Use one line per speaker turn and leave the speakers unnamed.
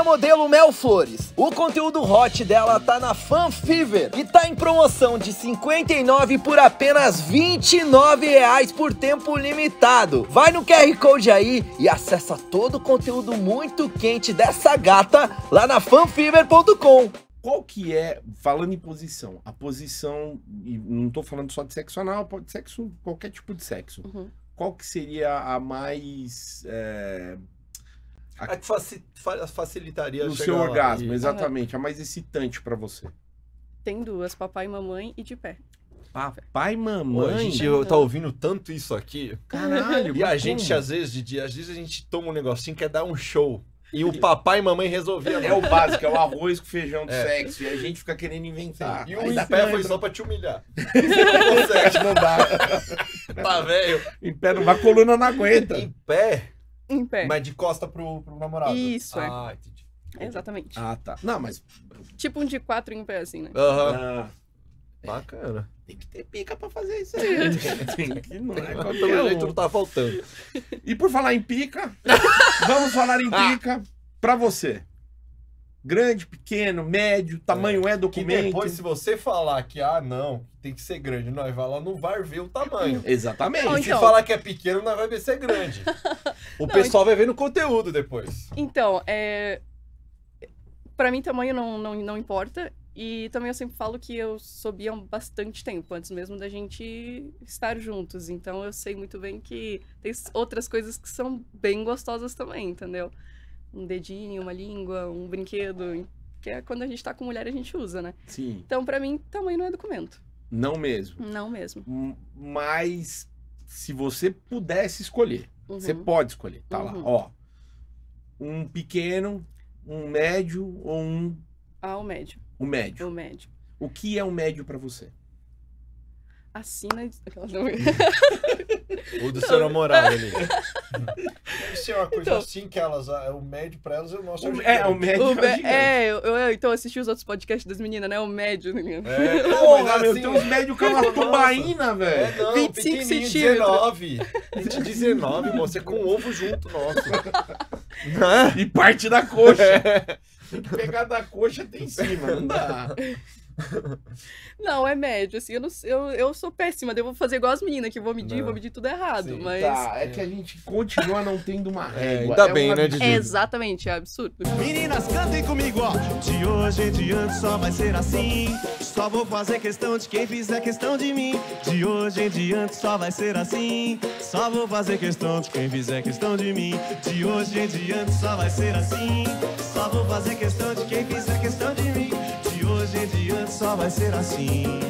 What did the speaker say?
a modelo Mel Flores. O conteúdo hot dela tá na Fan Fever e tá em promoção de 59 por apenas 29 reais por tempo limitado. Vai no QR Code aí e acessa todo o conteúdo muito quente dessa gata lá na fanfever.com.
Qual que é, falando em posição, a posição, e não tô falando só de sexo anal, pode sexo, qualquer tipo de sexo.
Uhum.
Qual que seria a mais. é,
A que faci- fa- facilitaria
o seu
lá.
orgasmo,
E-
exatamente, a mais excitante pra você?
Tem duas, papai e mamãe e de pé.
Papai,
Pô,
mamãe.
a gente eu- tá ouvindo tanto isso aqui.
Caralho,
E a gente,
como?
às vezes, de dia, às vezes a gente toma um negocinho que é dar um show. E o papai e mamãe resolvia.
É o básico, é o arroz com feijão do
É.
sexo. E a gente fica querendo inventar.
E o em pé foi só pra te humilhar.
Não consegue, não dá.
Tá, velho.
Em pé, não, a coluna não aguenta.
Em pé,
Em pé.
mas de costa pro, pro namorado.
Isso, é.
Ah, entendi.
Exatamente.
Ah, tá. Não, mas.
Tipo um de quatro em pé, assim, né?
Aham.
ah,
Bacana.
tem que ter pica pra fazer isso aí. tem que, não é qualquer
Pelo jeito não tá faltando.
E por falar em pica, vamos falar em pica pra você. Grande, pequeno, médio, tamanho é,
Que
documento.
depois, se você falar que, ah, não, tem que ser grande, nós vai lá no VAR ver o tamanho.
Exatamente.
Não,
E se
então-
falar que é pequeno, nós vai ver se é grande. O pessoal vai ver no conteúdo depois.
Então, é... Pra mim, tamanho não, não, não importa. E também eu sempre falo que eu soube há bastante tempo, antes mesmo da gente estar juntos. Então eu sei muito bem que tem outras coisas que são bem gostosas também, entendeu? Um dedinho, uma língua, um brinquedo. Que é quando a gente tá com mulher a gente usa, né?
Sim,
Então, pra mim, tamanho não é documento.
não mesmo.
Não mesmo.
M- Mas se você pudesse escolher,
Uhum.
você pode escolher. Tá lá,
Uhum.
ó. Um pequeno, um médio ou um,
Ah, o médio.
um médio.
O médio.
O que é um médio pra você?
Assina. Aquela não-
O do seu namorado ali. Ser uma coisa
Então.
assim que elas. O médio pra elas é o nosso.
O- é, o médio
O
é,
é, eu, eu- então assisti os outros podcasts das meninas, né? O médio. né?
É, não,
Porra,
mas
meu,
assim,
tem uns médios com uma
Nossa.
tubaína,
É,
velho.
não,
25
pequenininho,
centímetros.
19. 19, moço. É com ovo junto, nossa. Né?
E parte da coxa. Tem que pegar da coxa até em cima, não dá.
Não, é médio, assim, eu, não, eu, eu sou péssima, eu vou fazer igual as meninas, que eu vou medir,
Não.
vou medir tudo errado,
Sim,
mas...
Tá, é que a gente continua não tendo uma
É,
régua.
ainda
um
bem, né,
absurdo.
Didi?
Exatamente, é absurdo.
Meninas, cantem comigo, ó. De hoje em diante só vai ser assim. Só vou fazer questão de quem fizer questão de mim. De hoje em diante só vai ser assim. Só vou fazer questão de quem fizer questão de mim. De hoje em diante só vai ser assim. Só vou fazer questão de quem fizer questão de mim. Só vai ser assim.